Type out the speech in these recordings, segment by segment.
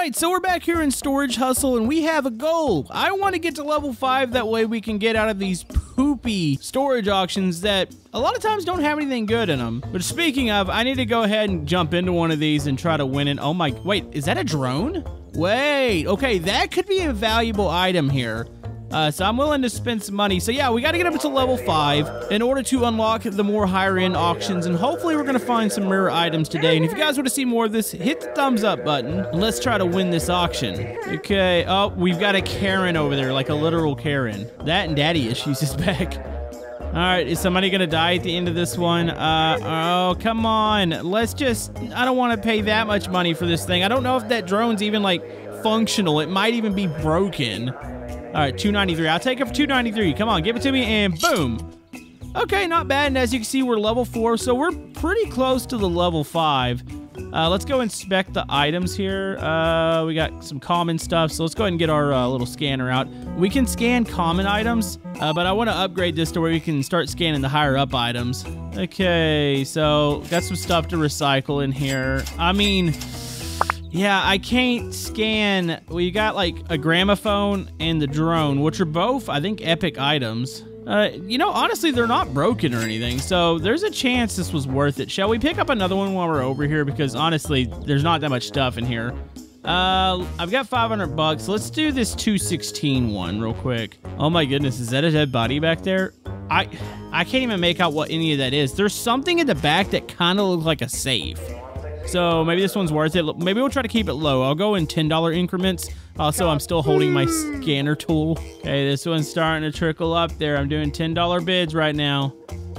right, so we're back here in Storage Hustle and we have a goal. I want to get to level 5, that way we can get out of these poopy storage auctions that a lot of times don't have anything good in them. But speaking of, I need to go ahead and jump into one of these and try to win it. Oh my, wait, is that a drone? Wait, okay, that could be a valuable item here. Uh, so I'm willing to spend some money. So yeah, we got to get up to level 5 in order to unlock the more higher end auctions. And hopefully we're going to find some rare items today. And if you guys want to see more of this, hit the thumbs up button. Let's try to win this auction. Okay. Oh, we've got a Karen over there, like a literal Karen. That and daddy issues is back. All right, is somebody gonna die at the end of this one? Uh, oh, come on. Let's just, I don't want to pay that much money for this thing. I don't know if that drone's even like functional. It might even be broken. All right, 293. I'll take it for 293. Come on, give it to me, and boom. Okay, not bad. And as you can see, we're level 4, so we're pretty close to the level 5. Uh, let's go inspect the items here. Uh, we got some common stuff, so let's go ahead and get our uh, little scanner out. We can scan common items, uh, but I want to upgrade this to where we can start scanning the higher up items. Okay, so got some stuff to recycle in here. I mean... Yeah, I can't scan. We got like a gramophone and the drone, which are both, I think, epic items. Uh, you know, honestly, they're not broken or anything, so there's a chance this was worth it. Shall we pick up another one while we're over here? Because honestly, there's not that much stuff in here. Uh, I've got 500 bucks. Let's do this 216 one real quick. Oh my goodness, is that a dead body back there? I I can't even make out what any of that is. There's something in the back that kind of looks like a safe. So maybe this one's worth it. Maybe we'll try to keep it low. I'll go in $10 increments. Also, I'm still holding my scanner tool. Okay, this one's starting to trickle up there. I'm doing $10 bids right now.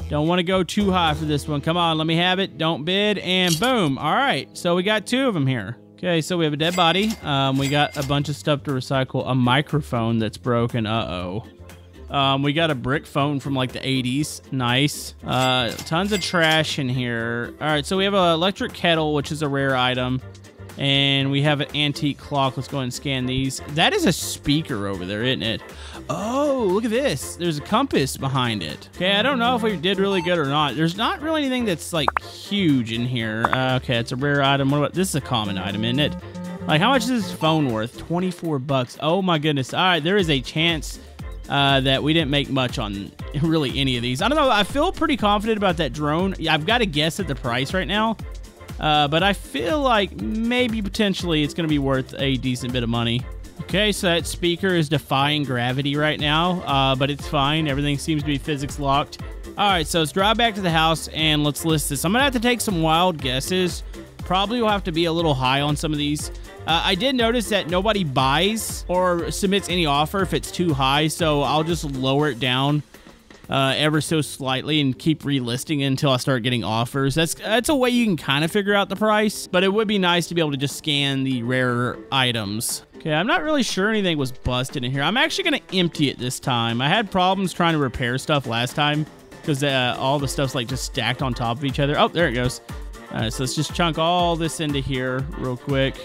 Don't want to go too high for this one. Come on, let me have it. Don't bid, and boom. All right, so we got two of them here. Okay, so we have a dead body. Um, we got a bunch of stuff to recycle. A microphone that's broken. Uh-oh. Um, we got a brick phone from like the 80s. Nice. Uh, tons of trash in here. All right, so we have an electric kettle, which is a rare item. And we have an antique clock. Let's go and scan these. That is a speaker over there, isn't it? Oh, look at this. There's a compass behind it. Okay, I don't know if we did really good or not. There's not really anything that's like huge in here. Uh, okay, it's a rare item. What about this? Is a common item, isn't it? Like, how much is this phone worth? 24 bucks. Oh my goodness. All right, there is a chance uh, that we didn't make much on really any of these. I don't know. I feel pretty confident about that drone. I've got to guess at the price right now. Uh, but I feel like maybe potentially it's going to be worth a decent bit of money. Okay, so that speaker is defying gravity right now, uh, but it's fine. Everything seems to be physics locked. All right, so let's drive back to the house and let's list this. I'm going to have to take some wild guesses. Probably will have to be a little high on some of these. Uh, I did notice that nobody buys or submits any offer if it's too high, so I'll just lower it down uh, ever so slightly and keep relisting until I start getting offers. That's that's a way you can kind of figure out the price, but it would be nice to be able to just scan the rare items. Okay, I'm not really sure anything was busted in here. I'm actually going to empty it this time. I had problems trying to repair stuff last time because uh, all the stuff's like just stacked on top of each other. Oh, there it goes. All right, so let's just chunk all this into here real quick.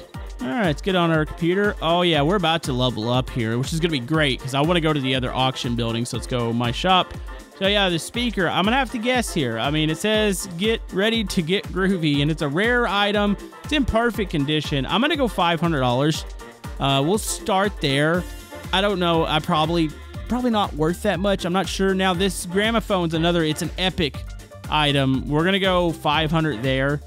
All right, let's get on our computer. Oh, yeah, we're about to level up here, which is going to be great because I want to go to the other auction building. So let's go my shop. So, yeah, the speaker, I'm going to have to guess here. I mean, it says get ready to get groovy, and it's a rare item. It's in perfect condition. I'm going to go $500. Uh, we'll start there. I don't know. I probably probably not worth that much. I'm not sure. Now, this gramophone's another, it's an epic item. We're going to go 500 there.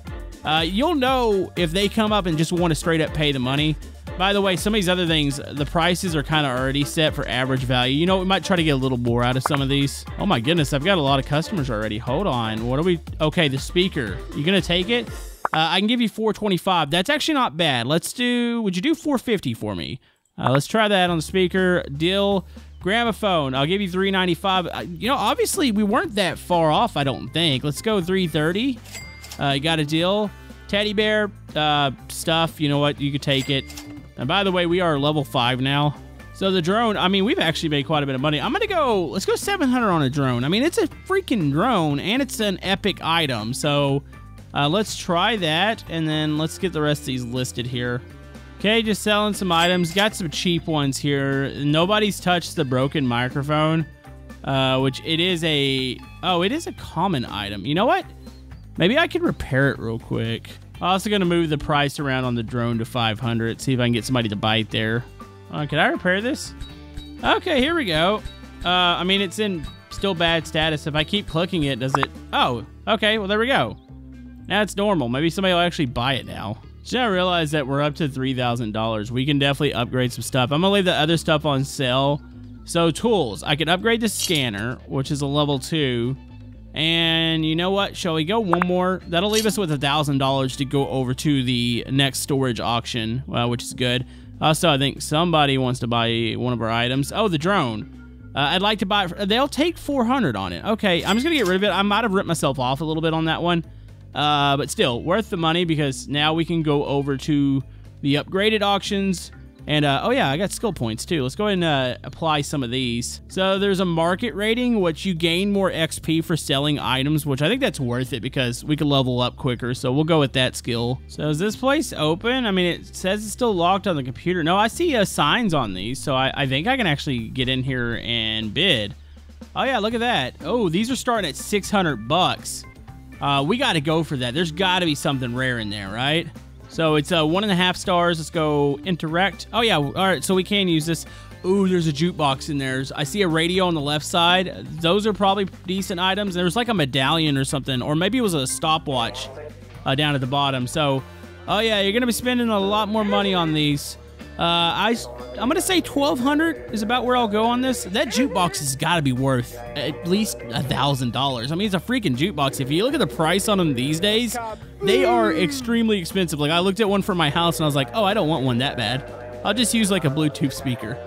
Uh, you'll know if they come up and just want to straight up pay the money. By the way, some of these other things, the prices are kind of already set for average value. You know, we might try to get a little more out of some of these. Oh my goodness, I've got a lot of customers already. Hold on. What are we? Okay, the speaker. You gonna take it? Uh, I can give you 425. That's actually not bad. Let's do, would you do 450 for me? Uh, let's try that on the speaker. Deal. Gramophone, I'll give you 395. Uh, you know, obviously we weren't that far off, I don't think. Let's go 330. Uh, you got a deal. Teddy bear uh, stuff, you know what? You could take it. And by the way, we are level 5 now. So the drone, I mean, we've actually made quite a bit of money. I'm going to go, let's go 700 on a drone. I mean, it's a freaking drone and it's an epic item. So uh, let's try that and then let's get the rest of these listed here. Okay, just selling some items. Got some cheap ones here. Nobody's touched the broken microphone, uh, which it is a... Oh, it is a common item. You know what? Maybe I can repair it real quick. i Also going to move the price around on the drone to 500. See if I can get somebody to bite there. Uh, can I repair this? Okay, here we go. Uh, I mean, it's in still bad status. If I keep clicking it, does it... Oh, okay. Well, there we go. Now it's normal. Maybe somebody will actually buy it now. Now I realize that we're up to $3,000. We can definitely upgrade some stuff. I'm going to leave the other stuff on sale. So tools. I can upgrade the scanner, which is a level 2. And you know what? Shall we go one more? That'll leave us with a $1,000 to go over to the next storage auction, uh, which is good. Also, I think somebody wants to buy one of our items. Oh, the drone. Uh, I'd like to buy it. They'll take 400 on it. Okay, I'm just going to get rid of it. I might have ripped myself off a little bit on that one. Uh, but still, worth the money because now we can go over to the upgraded auctions and, uh, oh yeah, I got skill points too. Let's go ahead and uh, apply some of these. So there's a market rating, which you gain more XP for selling items, which I think that's worth it because we can level up quicker. So we'll go with that skill. So is this place open? I mean, it says it's still locked on the computer. No, I see uh, signs on these. So I, I think I can actually get in here and bid. Oh yeah, look at that. Oh, these are starting at 600 bucks. Uh, we got to go for that. There's got to be something rare in there, right? So it's uh, one and a half stars. Let's go interact. Oh, yeah. All right. So we can use this. Ooh, there's a jukebox in there. I see a radio on the left side. Those are probably decent items. There's like a medallion or something, or maybe it was a stopwatch uh, down at the bottom. So, oh yeah, you're gonna be spending a lot more money on these. Uh, I, I'm gonna say 1200 is about where I'll go on this. That jukebox has got to be worth at least a thousand dollars. I mean, it's a freaking jukebox. If you look at the price on them these days, they are extremely expensive. Like I looked at one for my house and I was like, oh, I don't want one that bad. I'll just use like a Bluetooth speaker.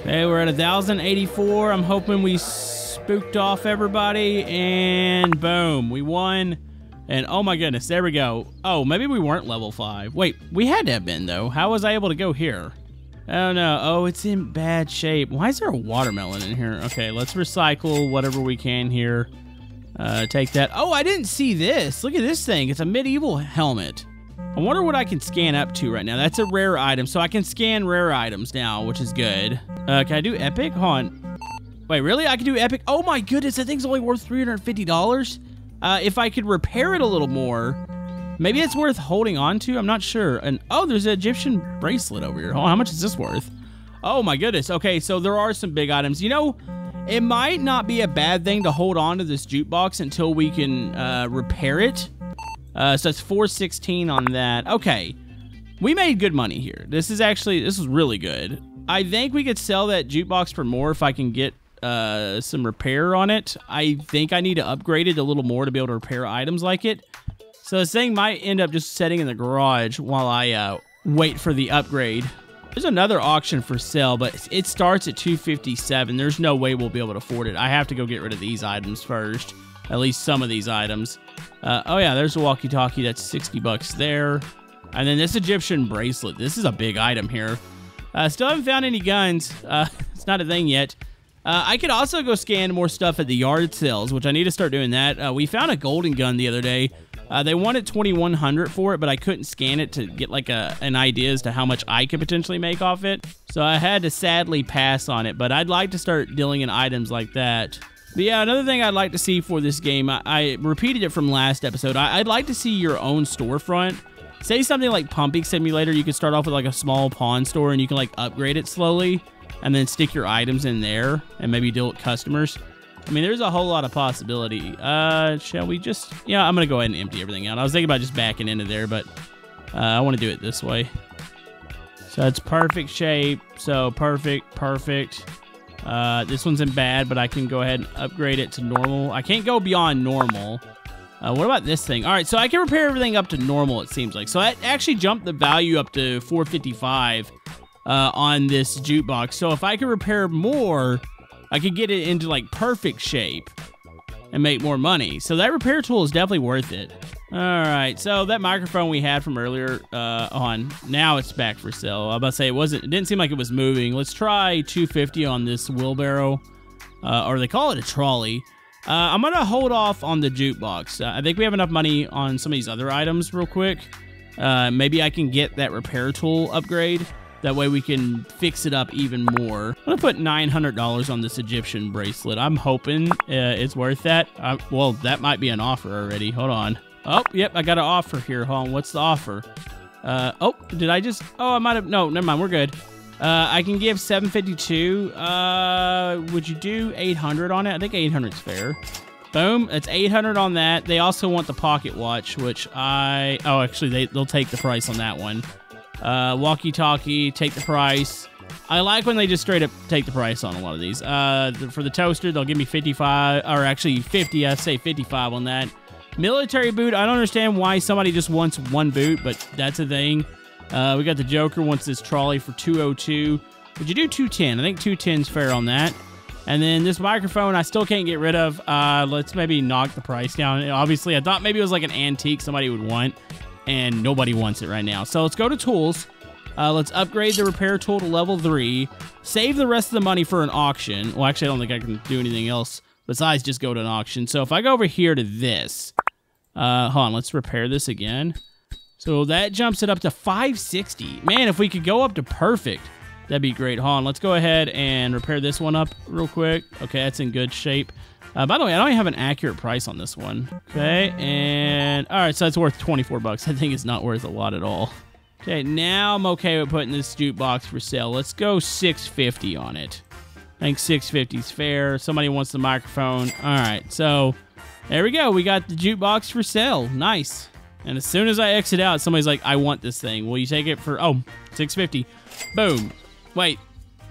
Okay, we're at 1084. I'm hoping we spooked off everybody, and boom, we won. And oh my goodness, there we go. Oh, maybe we weren't level 5. Wait, we had to have been, though. How was I able to go here? Oh no. Oh, it's in bad shape. Why is there a watermelon in here? Okay, let's recycle whatever we can here. Uh, take that. Oh, I didn't see this. Look at this thing. It's a medieval helmet. I wonder what I can scan up to right now. That's a rare item, so I can scan rare items now, which is good. Uh, can I do epic? Hold on. Wait, really? I can do epic? Oh my goodness, that thing's only worth $350? Uh, if I could repair it a little more, maybe it's worth holding on to. I'm not sure. And oh, there's an Egyptian bracelet over here. Oh, how much is this worth? Oh my goodness. Okay, so there are some big items. You know, it might not be a bad thing to hold on to this jukebox until we can uh, repair it. Uh, so that's 416 on that. Okay, we made good money here. This is actually, this is really good. I think we could sell that jukebox for more if I can get uh, some repair on it. I think I need to upgrade it a little more to be able to repair items like it. So this thing might end up just setting in the garage while I uh, wait for the upgrade. There's another auction for sale, but it starts at 257. There's no way we'll be able to afford it. I have to go get rid of these items first. At least some of these items. Uh, oh yeah, there's a walkie-talkie. That's 60 bucks there. And then this Egyptian bracelet. This is a big item here. Uh, still haven't found any guns. Uh, it's not a thing yet. Uh, I could also go scan more stuff at the yard sales, which I need to start doing that. Uh, we found a golden gun the other day. Uh, they wanted 2100 for it, but I couldn't scan it to get like a an idea as to how much I could potentially make off it. So I had to sadly pass on it, but I'd like to start dealing in items like that. But yeah, another thing I'd like to see for this game, I, I repeated it from last episode. I, would like to see your own storefront. Say something like Pumping Simulator, you can start off with like a small pawn store and you can like upgrade it slowly and then stick your items in there and maybe deal with customers. I mean, there's a whole lot of possibility. Uh, shall we just... Yeah, I'm going to go ahead and empty everything out. I was thinking about just backing into there, but uh, I want to do it this way. So it's perfect shape. So perfect, perfect. Uh, this one's in bad, but I can go ahead and upgrade it to normal. I can't go beyond normal. Uh, what about this thing? All right, so I can repair everything up to normal, it seems like. So I actually jumped the value up to 455 uh, on this jukebox. So if I could repair more, I could get it into like perfect shape and make more money. So that repair tool is definitely worth it. All right, so that microphone we had from earlier uh, on, now it's back for sale. I am about to say it wasn't, it didn't seem like it was moving. Let's try 250 on this wheelbarrow, uh, or they call it a trolley. Uh, I'm gonna hold off on the jukebox. Uh, I think we have enough money on some of these other items real quick. Uh, maybe I can get that repair tool upgrade. That way we can fix it up even more. I'm gonna put $900 on this Egyptian bracelet. I'm hoping uh, it's worth that. Uh, well, that might be an offer already. Hold on. Oh, yep, I got an offer here. Hold on, what's the offer? Uh, oh, did I just? Oh, I might have. No, never mind. We're good. Uh, I can give 752. Uh, would you do 800 on it? I think 800 is fair. Boom. It's 800 on that. They also want the pocket watch, which I... Oh, actually, they, they'll take the price on that one. Uh, walkie-talkie, take the price. I like when they just straight up take the price on a lot of these. Uh, for the toaster, they'll give me 55, or actually 50, I say 55 on that. Military boot, I don't understand why somebody just wants one boot, but that's a thing. Uh, we got the Joker wants this trolley for 202. Would you do 210? I think 210 is fair on that. And then this microphone, I still can't get rid of. Uh, let's maybe knock the price down. Obviously, I thought maybe it was like an antique somebody would want, and nobody wants it right now. So let's go to tools. Uh, let's upgrade the repair tool to level 3. Save the rest of the money for an auction. Well, actually, I don't think I can do anything else besides just go to an auction. So if I go over here to this, uh, hold on, let's repair this again. So that jumps it up to 560. Man, if we could go up to perfect, that'd be great. Hold on, let's go ahead and repair this one up real quick. Okay, that's in good shape. Uh, by the way, I don't even have an accurate price on this one. Okay, and all right, so it's worth 24 bucks. I think it's not worth a lot at all. Okay, now I'm okay with putting this jukebox for sale. Let's go 650 on it. I think 650 is fair. Somebody wants the microphone. All right, so there we go. We got the jukebox for sale. Nice. And as soon as I exit out, somebody's like, I want this thing. Will you take it for, oh, 650. Boom. Wait,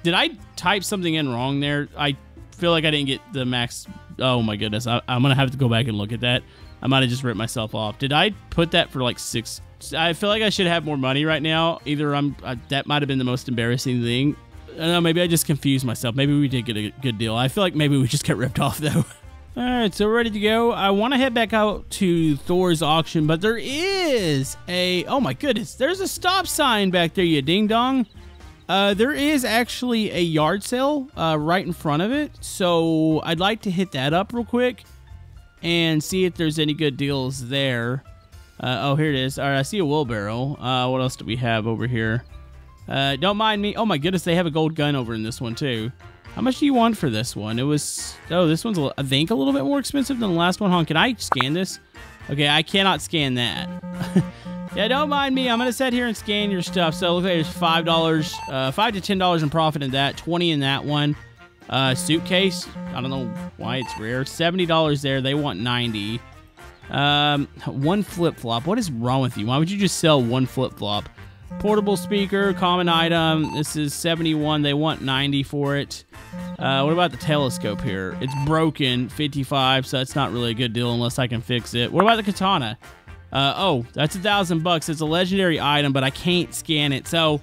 did I type something in wrong there? I feel like I didn't get the max. Oh my goodness. I, am to have to go back and look at that. I might have just ripped myself off. Did I put that for like six? I feel like I should have more money right now. Either I'm, uh, that might have been the most embarrassing thing. I don't know, maybe I just confused myself. Maybe we did get a good deal. I feel like maybe we just got ripped off though. All right, so we're ready to go. I want to head back out to Thor's auction, but there is a... Oh my goodness, there's a stop sign back there, you ding-dong. Uh, there is actually a yard sale uh, right in front of it, so I'd like to hit that up real quick and see if there's any good deals there. Uh, oh, here it is. All right, I see a wheelbarrow. Uh, what else do we have over here? Uh, don't mind me. Oh my goodness, they have a gold gun over in this one too. How much do you want for this one? It was... Oh, this one's, I think, a little bit more expensive than the last one. Hon, can I scan this? Okay, I cannot scan that. yeah, don't mind me. I'm to sit here and scan your stuff. So, look, there's $5, uh, 5 to $10 in profit in that, 20 in that one. Uh, suitcase, I don't know why it's rare. $70 there. They want 90 Um, One flip-flop. What is wrong with you? Why would you just sell one flip-flop? Portable speaker, common item. This is 71. They want 90 for it. Uh, what about the telescope here? It's broken, 55, so that's not really a good deal unless I can fix it. What about the katana? Uh, oh, that's a thousand bucks. It's a legendary item, but I can't scan it. So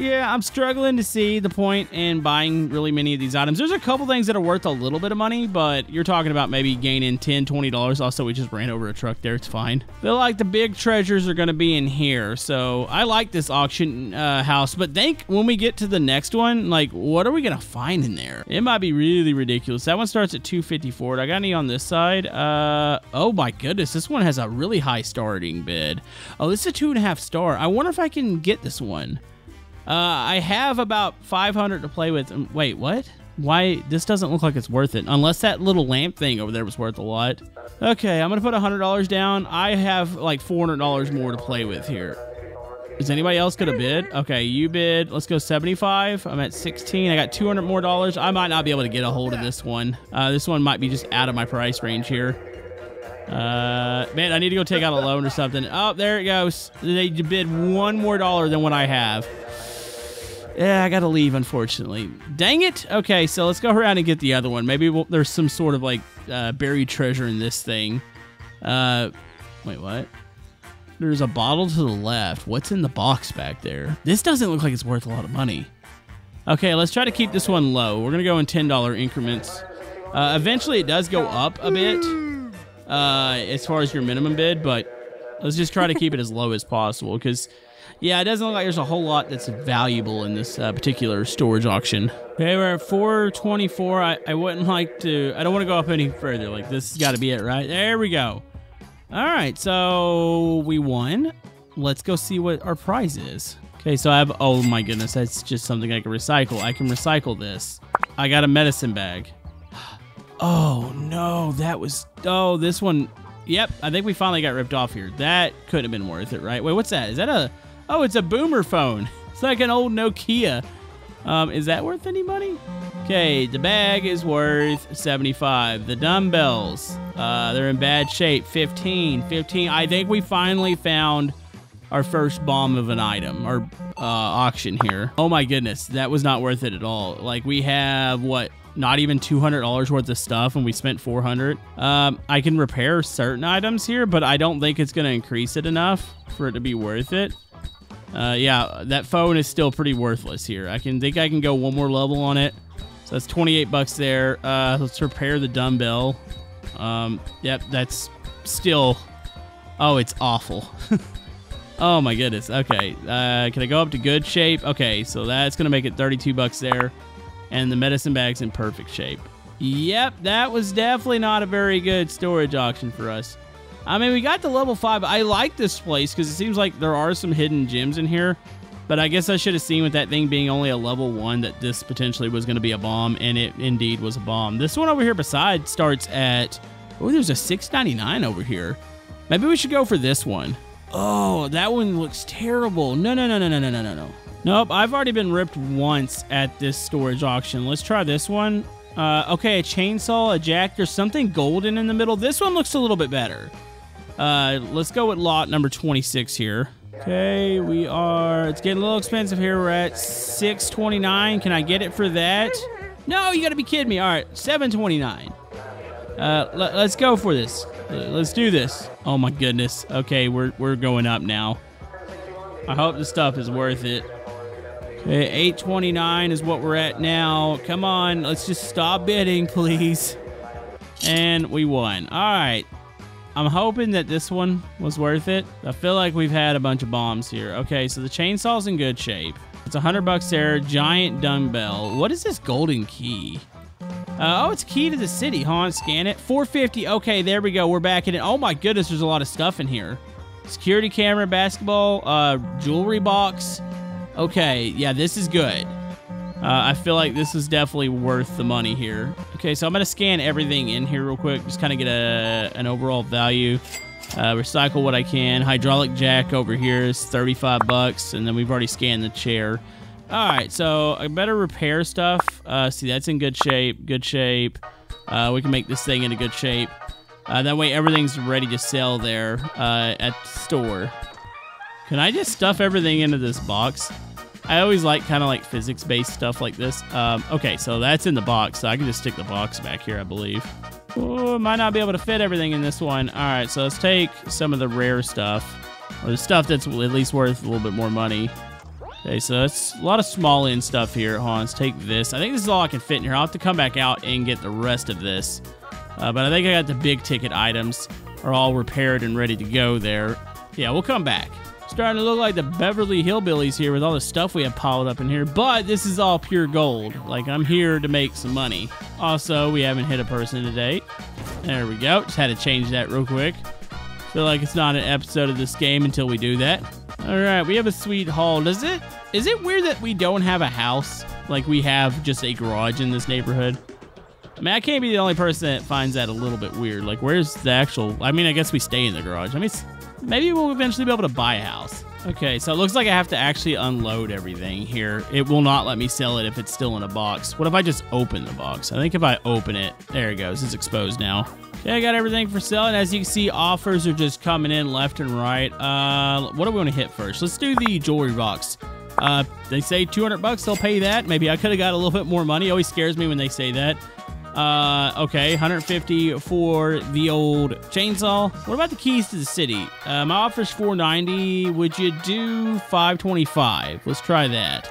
yeah, I'm struggling to see the point in buying really many of these items. There's a couple things that are worth a little bit of money, but you're talking about maybe gaining $10, $20. Also, we just ran over a truck there. It's fine. Feel like the big treasures are going to be in here. So I like this auction uh, house, but think when we get to the next one, like, what are we going to find in there? It might be really ridiculous. That one starts at 254. Do I got any on this side? Uh, oh my goodness. This one has a really high starting bid. Oh, this is a two and a half star. I wonder if I can get this one. Uh, I have about 500 to play with. Um, wait, what? Why? This doesn't look like it's worth it. Unless that little lamp thing over there was worth a lot. Okay, I'm going to put $100 down. I have like $400 more to play with here. Is anybody else going to bid? Okay, you bid. Let's go 75. I'm at 16. I got 200 more dollars. I might not be able to get a hold of this one. Uh, this one might be just out of my price range here. Uh, man, I need to go take out a loan or something. Oh, there it goes. They bid one more dollar than what I have. Yeah, I gotta leave, unfortunately. Dang it! Okay, so let's go around and get the other one. Maybe we'll, there's some sort of, like, uh, buried treasure in this thing. Uh, wait, what? There's a bottle to the left. What's in the box back there? This doesn't look like it's worth a lot of money. Okay, let's try to keep this one low. We're gonna go in $10 increments. Uh, eventually, it does go up a bit uh, as far as your minimum bid, but let's just try to keep it as low as possible because yeah, it doesn't look like there's a whole lot that's valuable in this uh, particular storage auction. Okay, we're at 424. I, I wouldn't like to, I don't want to go up any further. Like, this has got to be it, right? There we go. All right, so we won. Let's go see what our prize is. Okay, so I have, oh my goodness, that's just something I can recycle. I can recycle this. I got a medicine bag. Oh no, that was, oh, this one, Yep, I think we finally got ripped off here. That couldn't have been worth it, right? Wait, what's that? Is that a... Oh, it's a boomer phone. It's like an old Nokia. Um, is that worth any money? Okay, the bag is worth 75. The dumbbells, uh, they're in bad shape. 15. 15. I think we finally found our first bomb of an item or uh, auction here. Oh my goodness, that was not worth it at all. Like we have what not even $200 worth of stuff and we spent 400 um, i can repair certain items here but i don't think it's going to increase it enough for it to be worth it uh, yeah that phone is still pretty worthless here. I can think i can go one more level on it. So that's 28 bucks there. Uh, let's repair the dumbbell. Um, yep that's still oh it's awful. Oh my goodness okay. Uh, can i go up to good shape? Okay so that's gonna make it 32 bucks there. And the medicine bag's in perfect shape. Yep, that was definitely not a very good storage auction for us. I mean, we got to level 5. I like this place because it seems like there are some hidden gems in here. But I guess I should have seen with that thing being only a level 1 that this potentially was going to be a bomb, and it indeed was a bomb. This one over here beside starts at... Oh, there's a 6.99 over here. Maybe we should go for this one. Oh, that one looks terrible. No, no, no, no, no, no, no, no. Nope, I've already been ripped once at this storage auction. Let's try this one. Uh, okay, a chainsaw, a jack. There's something golden in the middle. This one looks a little bit better. Uh, let's go with lot number 26 here. Okay, we are... It's getting a little expensive here. We're at 629. Can I get it for that? No, you gotta be kidding me. All right, 729. Uh, let's go for this. Let's do this. Oh my goodness. Okay, we're, we're going up now. I hope the stuff is worth it. Okay, 829 is what we're at now. Come on, let's just stop bidding, please. And we won. All right. I'm hoping that this one was worth it. I feel like we've had a bunch of bombs here. Okay, so the chainsaw's in good shape. It's 100 bucks there. Giant dumbbell. What is this golden key? Uh, oh, it's key to the city. huh? scan it. 450. Okay, there we go. We're back in it. Oh my goodness, there's a lot of stuff in here. Security camera, basketball, uh, jewelry box. Okay, yeah, this is good. Uh, I feel like this is definitely worth the money here. Okay, so I'm going to scan everything in here real quick. Just kind of get a, an overall value. Uh, recycle what I can. Hydraulic jack over here is 35 bucks. And then we've already scanned the chair. All right, so I better repair stuff. Uh, see, that's in good shape. Good shape. Uh, we can make this thing into good shape. Uh, that way everything's ready to sell there uh, at the store. Can I just stuff everything into this box? I always like kind of like physics-based stuff like this. Um, okay, so that's in the box, so I can just stick the box back here, I believe. Oh, might not be able to fit everything in this one. All right, so let's take some of the rare stuff, or the stuff that's at least worth a little bit more money. Okay, so it's a lot of small in stuff here. Hold on, let's take this. I think this is all I can fit in here. I'll have to come back out and get the rest of this. Uh, but I think I got the big ticket items are all repaired and ready to go there. Yeah, we'll come back. Starting to look like the Beverly Hillbillies here with all the stuff we have piled up in here, but this is all pure gold. Like, I'm here to make some money. Also, we haven't hit a person today. There we go. Just had to change that real quick. Feel like it's not an episode of this game until we do that. All right, we have a sweet haul. Does it? Is it weird that we don't have a house? Like we have just a garage in this neighborhood? I mean, I can't be the only person that finds that a little bit weird. Like, where's the actual... I mean, I guess we stay in the garage. I mean, maybe we'll eventually be able to buy a house. Okay, so it looks like I have to actually unload everything here. It will not let me sell it if it's still in a box. What if I just open the box? I think if I open it... There it goes. It's exposed now. Okay, I got everything for sale, and as you can see, offers are just coming in left and right. Uh, what do we want to hit first? Let's do the jewelry box. Uh, they say 200 bucks, they'll pay that. Maybe I could have got a little bit more money. Always scares me when they say that. Uh, okay, 150 for the old chainsaw. What about the keys to the city? Uh, my offer's 490. Would you do 525? Let's try that.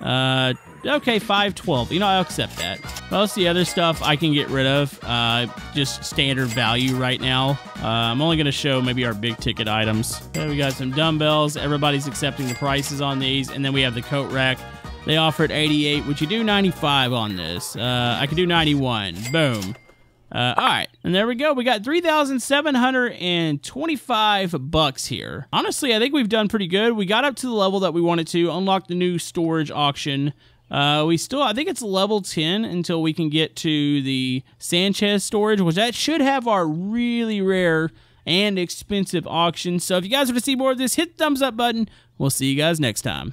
Uh, okay, 512. You know, I'll accept that. Most of the other stuff I can get rid of. Uh, just standard value right now. Uh, I'm only going to show maybe our big ticket items. Okay, we got some dumbbells. Everybody's accepting the prices on these. And then we have the coat rack. They offered 88. Would you do 95 on this? Uh, I could do 91. Boom. Uh, all right, and there we go. We got 3,725 bucks here. Honestly, I think we've done pretty good. We got up to the level that we wanted to, unlock the new storage auction. Uh, we still, I think it's level 10 until we can get to the Sanchez storage, which that should have our really rare and expensive auction. So if you guys want to see more of this, hit the thumbs up button. We'll see you guys next time.